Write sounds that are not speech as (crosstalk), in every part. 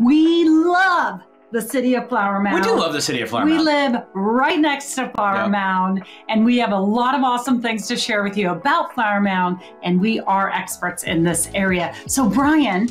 We love the city of Flower Mound. We do love the city of Flower We Mound. We live right next to Flower Yep. Mound, and we have a lot of awesome things to share with you about Flower Mound, and we are experts in this area. So, Brian,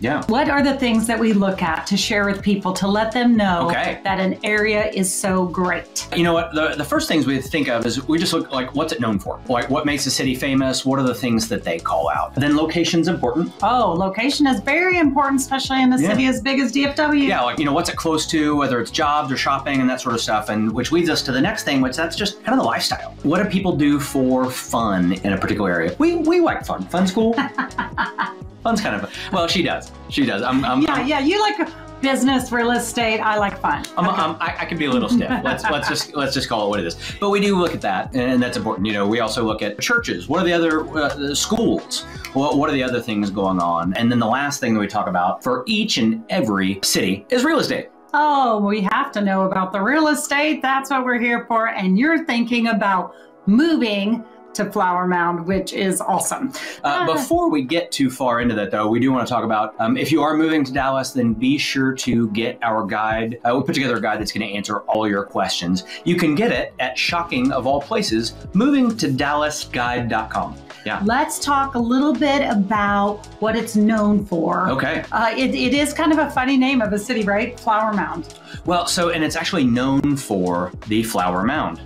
yeah. what are the things that we look at to share with people to let them know Okay. that an area is so great? You know what? The, the first things we think of is we just look like what's it known for? Like what makes a city famous? What are the things that they call out? Then location's important. Oh, location is very important, especially in a Yeah. city as big as DFW. Yeah, like you know what's it close to, whether it's jobs or shopping and that sort of stuff. And which leads us to the next thing, which that's just kind of the lifestyle. What do people do for fun in a particular area? We we like fun. Fun school. (laughs) Fun's kind of well, she does. She does. I'm, I'm, Yeah, I'm- yeah, you like business, real estate. I like fun. I'm, Okay. I'm, I, I can be a little stiff. (laughs) Let's let's just let's just call it what it is. But we do look at that, and that's important. You know, we also look at churches. What are the other uh, schools? What what are the other things going on? And then the last thing that we talk about for each and every city is real estate. Oh, we have to know about the real estate. That's what we're here for. And you're thinking about moving to Flower Mound, which is awesome. Uh, Ah. before we get too far into that, though, we do want to talk about um, if you are moving to Dallas, then be sure to get our guide. Uh, we put together a guide that's going to answer all your questions. You can get it at shocking of all places, moving to DallasGuide.com. Yeah. Let's talk a little bit about what it's known for. Okay. Uh, it, it is kind of a funny name of a city, right? Flower Mound. Well, so and it's actually known for the flower mound.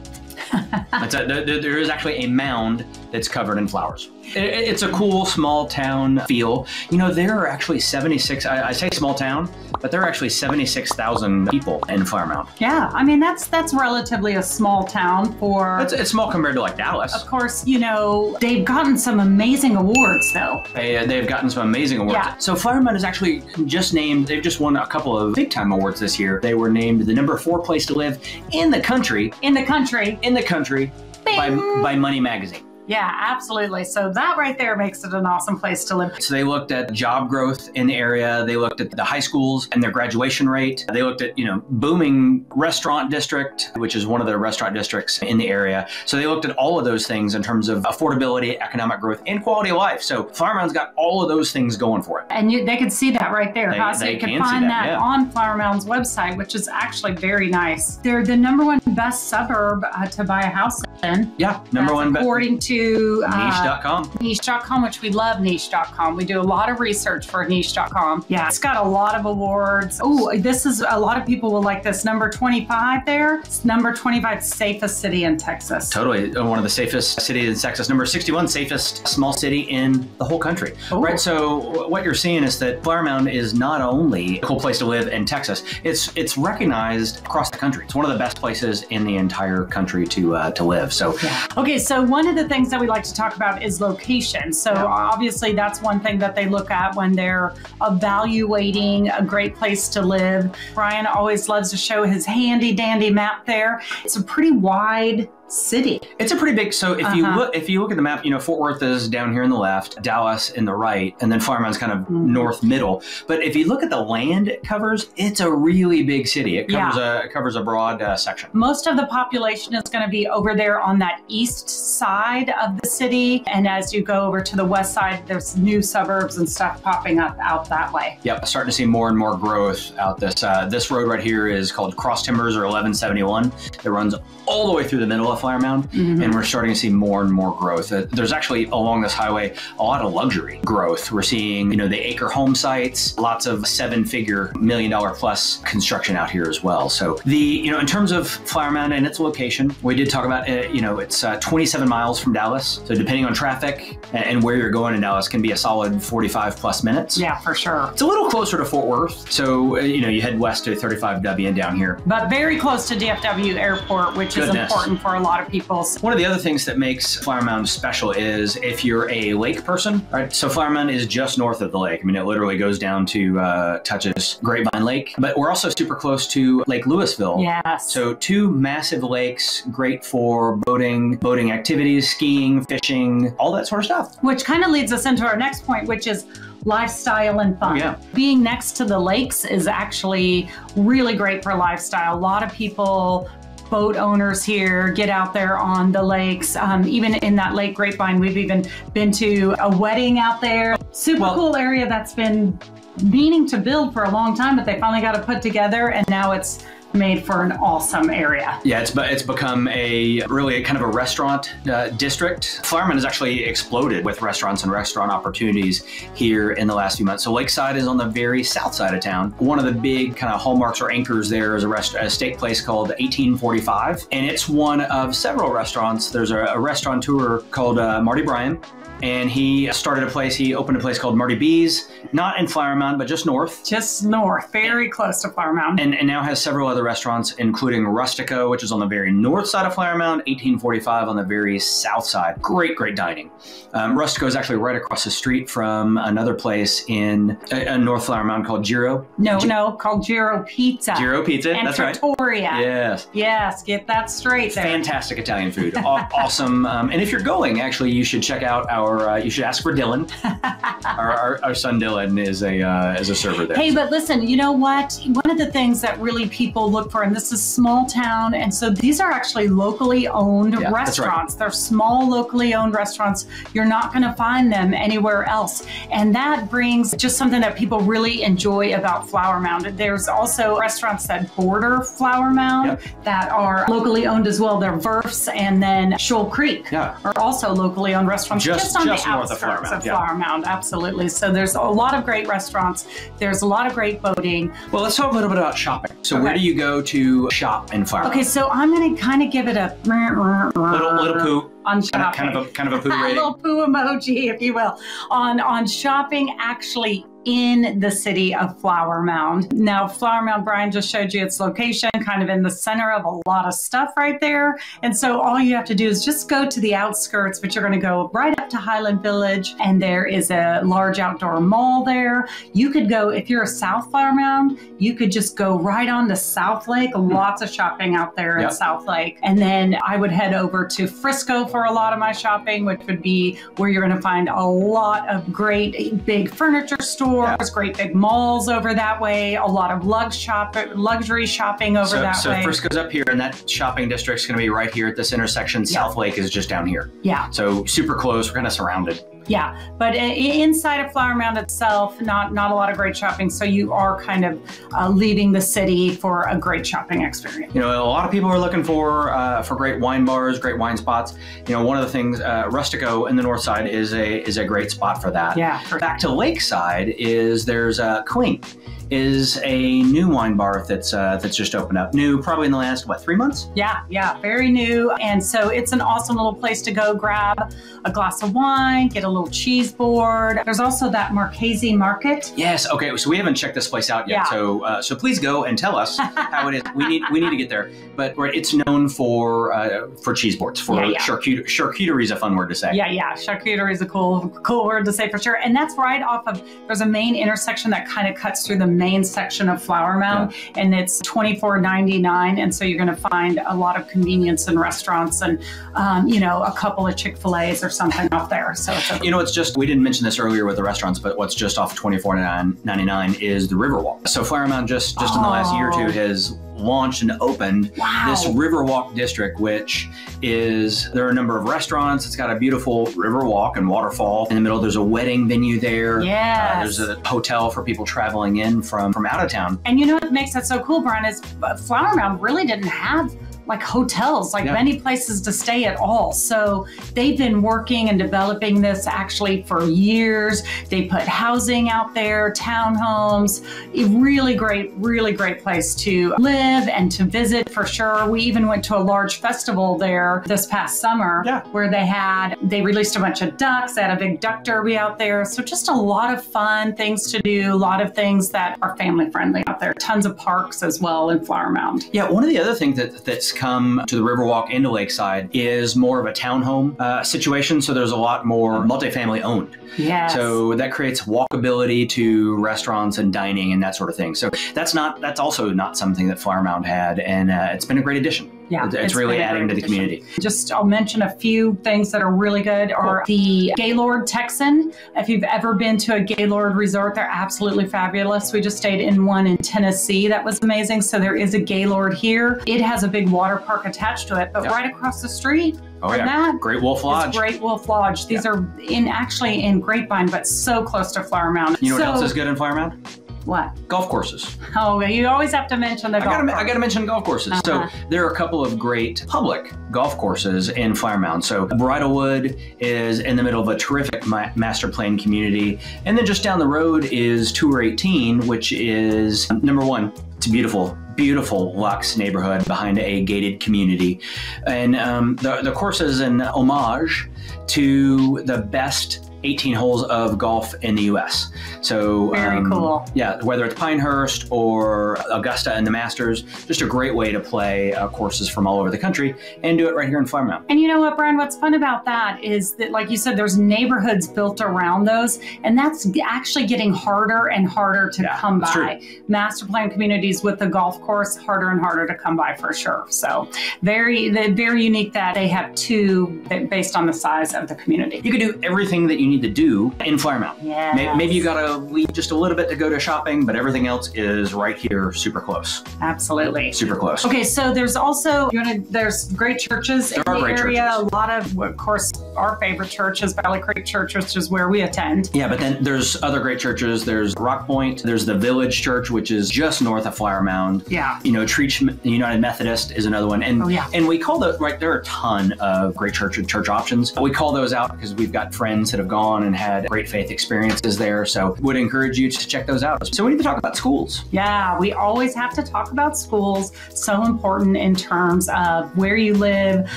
A, uh, there, there is actually a mound that's covered in flowers. It's a cool small town feel. You know, there are actually 76. I, I say small town, but there are actually 76,000 people in Flower Mound. Yeah, I mean that's that's relatively a small town for. It's, it's small compared to like Dallas. of course, you know they've gotten some amazing awards though. They, uh, they've gotten some amazing awards. Yeah. So Flower Mound is actually just named. They've just won a couple of big time awards this year. They were named the number four place to live in the country. In the country, In the country by by Money Magazine. Yeah, absolutely. So that right there makes it an awesome place to live. So they looked at job growth in the area. They looked at the high schools and their graduation rate. They looked at, you know, booming restaurant district, which is one of the restaurant districts in the area. So they looked at all of those things in terms of affordability, economic growth, and quality of life. So Flower Mound's got all of those things going for it. And you, they could see that right there. They- huh? So they you can can see find that, that, yeah. on Flower Mound's website, which is actually very nice. They're the number one best suburb uh, to buy a house in. Yeah, number That's one, according to uh, niche.com. niche.com, which we love niche.com. We do a lot of research for niche.com. Yeah, it's got a lot of awards. Oh, this is a lot of people will like this. Number 25 there. It's number 25 safest city in Texas. Totally, uh, one of the safest cities in Texas. Number 61, safest small city in the whole country. Ooh. Right. So what you're seeing is that Flower Mound is not only a cool place to live in Texas. It's it's recognized across the country. It's one of the best places in the entire country to uh, to live. So Yeah. Okay, so one of the things that we like to talk about is location. So obviously that's one thing that they look at when they're evaluating a great place to live. Brian always loves to show his handy dandy map there. It's a pretty wide city. it's a pretty big. So if you Uh-huh. look if you look at the map, you know Fort Worth is down here in the left, Dallas in the right, and then Flower Mound's kind of Mhm. north middle. But if you look at the land it covers, it's a really big city. It covers a it covers a broad uh, section. Most of the population is going to be over there on that east side of the city. And as you go over to the west side, there's new suburbs and stuff popping up out that way. Yep, starting to see more and more growth out this. Uh, this road right here is called Cross Timbers or 1171. It runs all the way through the middle of Flower Mound, Mhm. and we're starting to see more and more growth. Uh, there's actually along this highway a lot of luxury growth. We're seeing, you know, the acre home sites, lots of seven-figure, million-dollar plus construction out here as well. So the, you know, in terms of Flower Mound and its location, we did talk about, it, you know, it's uh, 27 miles from Dallas. So depending on traffic and, and where you're going in Dallas, can be a solid 45 plus minutes. Yeah, for sure. It's a little closer to Fort Worth, so uh, you know you head west to 35W and down here. but very close to DFW Airport, which is important for a lot of people. One of the other things that makes Flower Mound special is if you're a lake person, right? So Flower Mound is just north of the lake. I mean, it literally goes down to uh, touches Grapevine Lake, but we're also super close to Lake Lewisville. Yes. So two massive lakes, great for boating, boating activities, skiing, fishing, all that sort of stuff. which kind of leads us into our next point, which is lifestyle and fun. Oh, yeah. Being next to the lakes is actually really great for lifestyle. A lot of people boat owners here get out there on the lakes. Um, even in that Lake Grapevine, we've even been to a wedding out there. Super well, cool area that's been meaning to build for a long time, but they finally got it put together and now it's made for an awesome area. Yeah, it's but it's become a really kind of a restaurant uh, district. Mound has actually exploded with restaurants and restaurant opportunities here in the last few months. So Lakeside is on the very south side of town. One of the big kind of hallmarks or anchors there is a, rest, a steak place called 1845, and it's one of several restaurants. There's a, a restaurateur called uh, Marty Bryan and he started a place. He opened a place called Marty B's, not in Flower Mound, but just north. Just north, very close to Flower Mound. And, and now has several other restaurants, including Rustico, which is on the very north side of Flower Mound, 1845 on the very south side. Great, great dining. Um, Rustico is actually right across the street from another place in uh, North Flower Mound called Giro. No, G- no, called Giro Pizza. Giro Pizza, and that's Trattoria. right. Yes. Yes, get that straight there. Fantastic Italian food. (laughs) awesome. Um, and if you're going, actually, you should check out our uh, you should ask for Dylan. (laughs) our, our, our, son Dylan is a uh, is a server there. Hey, but listen, you know what? One of the things that really people look for, and this is small town, and so these are actually locally owned yeah, restaurants. Right. They're small, locally owned restaurants. You're not going to find them anywhere else, and that brings just something that people really enjoy about Flower Mound. There's also restaurants that border Flower Mound yep. that are locally owned as well. They're Verfs and then Shoal Creek yeah. are also locally owned restaurants just, just on just the outskirts of Flower Mound. Of Flower Mound absolutely. So there's a lot of great restaurants. There's a lot of great boating. Well, let's talk a little bit about shopping. So okay. where do you go to shop in Flower Mound? Okay, so I'm going to kind of give it a little little poo on shopping. Kind of, kind of a kind of a poo (laughs) rating. a little poo emoji, if you will, on on shopping actually in the city of Flower Mound. Now, Flower Mound, Brian just showed you its location, kind of in the center of a lot of stuff right there. And so all you have to do is just go to the outskirts, but you're going to go right up to Highland Village, and there is a large outdoor mall there. You could go, if you're a South Flower Mound, you could just go right on to Southlake. Hmm. Lots of shopping out there yep. in Southlake. And then I would head over to Frisco for a lot of my shopping, which would be where you're going to find a lot of great big furniture stores stores, yeah. great big malls over that way, a lot of shop, luxury shopping over so, that so way. So Frisco's up here, and that shopping district's going to be right here at this intersection. Yeah. Southlake is just down here. Yeah. So super close. We're kind of surrounded. Yeah, but inside of Flower Mound itself, not not a lot of great shopping. So you are kind of uh, leaving the city for a great shopping experience. You know, a lot of people are looking for uh, for great wine bars, great wine spots. You know, one of the things uh, Rustico in the north side is a is a great spot for that. Yeah. Back to Lakeside is there's a Queen is a new wine bar that's uh, that's just opened up. New, probably in the last what three months? Yeah, yeah, very new. And so it's an awesome little place to go grab a glass of wine, get a little cheese board. There's also that Marchese Market. Yes. Okay. So we haven't checked this place out yet. Yeah. So uh, so please go and tell us how it is. We need we need to get there. But right, it's known for uh, for cheese boards. For yeah, yeah. charcuterie. Charcuterie is a fun word to say. Yeah, yeah. Charcuterie is a cool cool word to say for sure. And that's right off of. There's a main intersection that kind of cuts through the main section of Flower Mound, yeah. and it's 2499. And so you're going to find a lot of convenience and restaurants and, um, you know, a couple of Chick fil A's or something off there. So it's you know, it's just, we didn't mention this earlier with the restaurants, but what's just off 2499 is the Riverwalk. So Flower Mound just, just oh. in the last year or two has launched and opened wow. this Riverwalk district, which is there are a number of restaurants. It's got a beautiful riverwalk and waterfall in the middle. There's a wedding venue there. Yeah. Uh, there's a hotel for people traveling in from from out of town. And you know what makes that so cool, Brian, is Flower Mound really didn't have like hotels, like yeah. many places to stay at all. So they've been working and developing this actually for years. They put housing out there, townhomes, a really great, really great place to live and to visit for sure. We even went to a large festival there this past summer yeah. where they had, they released a bunch of ducks, they had a big duck derby out there. So just a lot of fun things to do, a lot of things that are family friendly out there. Tons of parks as well in Flower Mound. Yeah, one of the other things that, that's come to the Riverwalk into Lakeside is more of a townhome uh, situation. So there's a lot more multifamily owned. Yeah. So that creates walkability to restaurants and dining and that sort of thing. So that's not that's also not something that Flower Mound had, and uh, it's been a great addition. Yeah, it's, it's really adding to the community. Just I'll mention a few things that are really good are the Gaylord Texan. If you've ever been to a Gaylord resort, they're absolutely fabulous. We just stayed in one in Tennessee that was amazing. So there is a Gaylord here. It has a big water park attached to it, but Yep. right across the street Oh yeah, that Great Wolf Lodge. Great Wolf Lodge. These are in actually in Grapevine, but so close to Flower Mound. You know what so, else is good in Flower Mound? What? Golf courses. Oh, you always have to mention the I golf gotta, I gotta mention golf courses. So Uh-huh. there are a couple of great public golf courses in Flower Mound. So Bridlewood is in the middle of a terrific ma- master plan community, and then just down the road is Tour 18, which is number one. It's a beautiful, beautiful Lux neighborhood behind a gated community, and um, the the course is an homage to the best 18 holes of golf in the U.S. So Very um, cool. yeah, whether it's Pinehurst or Augusta and the Masters, just a great way to play uh, courses from all over the country and do it right here in Flower Mound. And you know what, Brian? What's fun about that is that, like you said, there's neighborhoods built around those, and that's actually getting harder and harder to Yeah, come by. Master plan communities with the golf course, harder and harder to come by for sure. So very, very unique that they have two based on the size of the community. You can do everything that you need to do in Flower Mound. Yeah. May- Maybe you gotta leave just a little bit to go to shopping, but everything else is right here, super close. absolutely. Super close. Okay, so there's also you wanna, there's great churches in There are the great area. churches. A lot of, of course, our favorite church is Valley Creek Church, which is where we attend. Yeah, but then there's other great churches. There's Rockpointe. There's the Village Church, which is just north of Flower Mound. Yeah. You know, Trietsch United Methodist is another one, and Oh, yeah. and we call those right. There are a ton of great church and church options. We call those out because we've got friends that have gone and had great faith experiences there. So would encourage you to check those out. So we need to talk about schools. Yeah, we always have to talk about schools. So important in terms of where you live.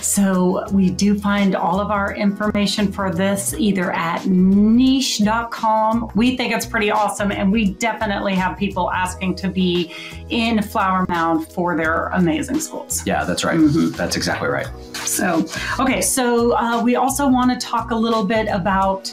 So we do find all of our information for this either at niche.com. We think it's pretty awesome, and we definitely have people asking to be in Flower Mound for their amazing schools. Yeah, that's right. Mhm. That's exactly right. So, okay, so uh, we also want to talk a little bit about,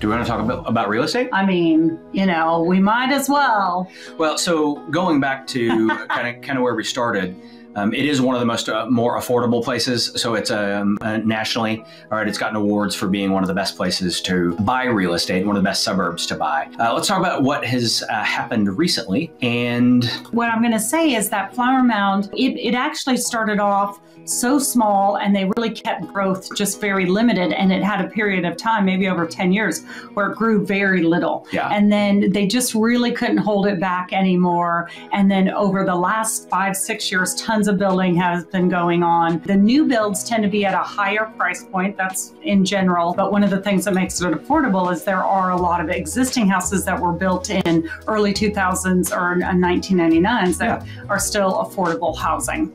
Do we want to talk about, about real estate? I mean, you know, we might as well. Well, so going back to kind of kind of where we started, um, it is one of the most uh, more affordable places. So it's um, uh, nationally, all right. It's gotten awards for being one of the best places to buy real estate, one of the best suburbs to buy. Uh, let's talk about what has uh, happened recently. And What I'm going to say is that Flower Mound, it, it actually started off so small and they really kept growth just very limited. And it had a period of time, maybe over 10 years, where it grew very little. Yeah. And then they just really couldn't hold it back anymore. And then over the last five, six years, tons of building has been going on. The new builds tend to be at a higher price point. That's in general. But one of the things that makes it affordable is there are a lot of existing houses that were built in early 2000s or 1999s uh, that are still affordable housing.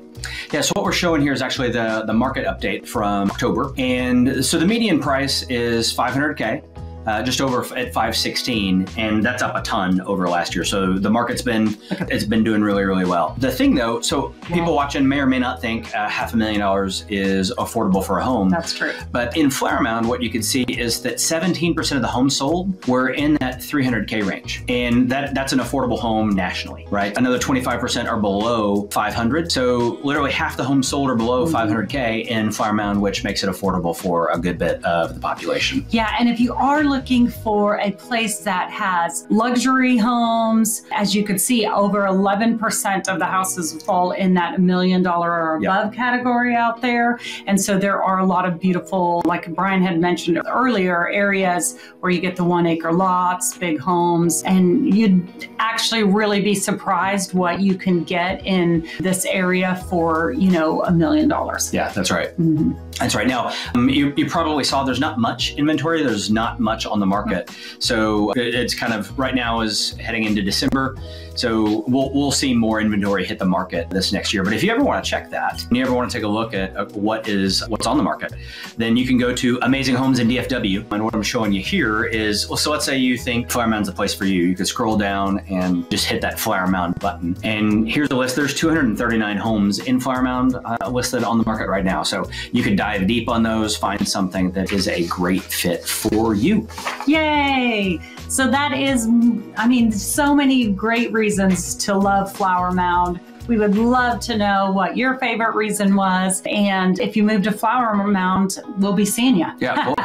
Yeah, so what we're showing here is actually the, the market update from October. And so the median price is 500K. Uh, just over at 516 and that's up a ton over last year so the market's been it's been doing really really well the thing though so people watching may or may not think uh, half a million dollars is affordable for a home That's true. but in Flower Mound, what you can see is that 17% of the homes sold were in that 300K range. And that, that's an affordable home nationally, right? Another 25% are below 500. So literally half the homes sold are below 500K in Flower Mound, which makes it affordable for a good bit of the population. Yeah, and if you are looking for a place that has luxury homes, as you can see, over 11% of the houses fall in that million dollar or Yep. above category out there. And so there are a lot of beautiful, like Brian had mentioned earlier, areas where you get the one acre lots, big homes, and you'd actually really be surprised what you can get in this area for, you know, a million dollars. Yeah, that's right. Mhm. That's right. Now, um, you, you probably saw there's not much inventory. There's not much on the market. So it's kind of right now is heading into December. So we'll, we'll see more inventory hit the market this next year. But if you ever want to check that, and you ever want to take a look at what is what's on the market, then you can go to Amazing Homes in DFW. And what I'm showing you here is well, so let's say you think Flower Mound's a place for you. You could scroll down and just hit that Flower Mound button. And here's a list. There's 239 homes in Flower Mound uh, listed on the market right now. So you could dive deep on those, find something that is a great fit for you. Yay! So that is, I mean, so many great reasons to love Flower Mound. We would love to know what your favorite reason was. And if you move to Flower Mound, we'll be seeing you. Yeah. Cool.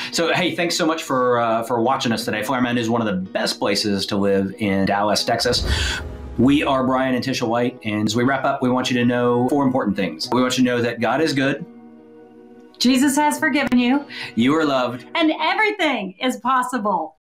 (laughs) so, hey, thanks so much for uh, for watching us today. Flower Mound is one of the best places to live in Dallas, Texas. We are Brian and Tisha White, and as we wrap up, we want you to know four important things. We want you to know that God is good. Jesus has forgiven you. You are loved. And everything is possible.